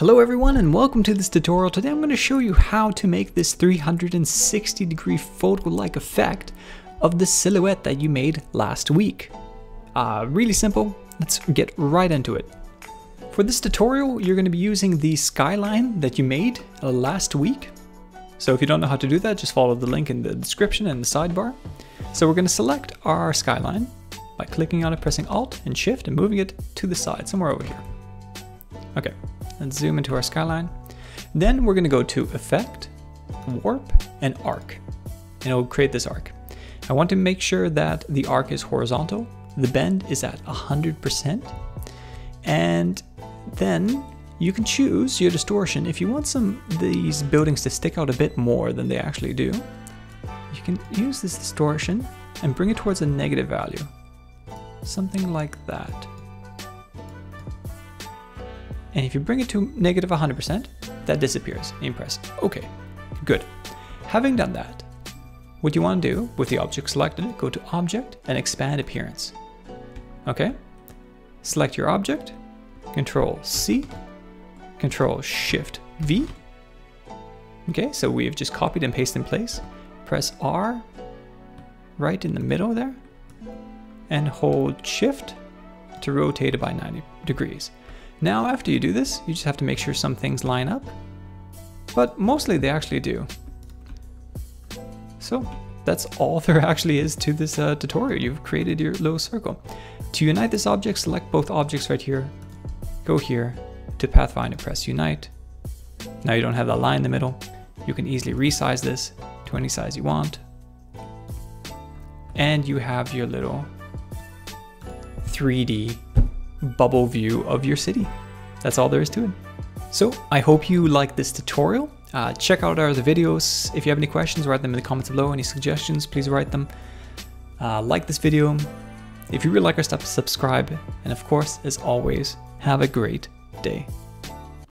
Hello everyone and welcome to this tutorial. Today I'm going to show you how to make this 360 degree photo-like effect of the silhouette that you made last week. Uh, really simple, let's get right into it. For this tutorial you're going to be using the skyline that you made uh, last week. So if you don't know how to do that just follow the link in the description and the sidebar. So we're going to select our skyline by clicking on it, pressing Alt and Shift and moving it to the side, somewhere over here. Okay, let's zoom into our skyline. Then we're gonna go to Effect, Warp, and Arc. And it'll create this arc. I want to make sure that the arc is horizontal, the bend is at 100%, and then you can choose your distortion. If you want some these buildings to stick out a bit more than they actually do, you can use this distortion and bring it towards a negative value. Something like that. And if you bring it to negative 100%, that disappears. And you press OK. Good. Having done that, what you want to do with the object selected, go to Object and Expand Appearance. Okay? Select your object, Control C, Control Shift V. Okay, so we've just copied and pasted in place. Press R right in the middle there and hold Shift to rotate it by 90 degrees. Now after you do this, you just have to make sure some things line up, but mostly they actually do. So that's all there actually is to this uh, tutorial. You've created your little circle. To unite this object, select both objects right here, go here to Pathfinder, and press Unite. Now you don't have that line in the middle. You can easily resize this to any size you want. And you have your little 3D bubble view of your city. That's all there is to it. So I hope you like this tutorial. Uh, check out our other videos. If you have any questions, write them in the comments below. Any suggestions, please write them. Uh, like this video. If you really like our stuff, subscribe. And of course, as always, have a great day.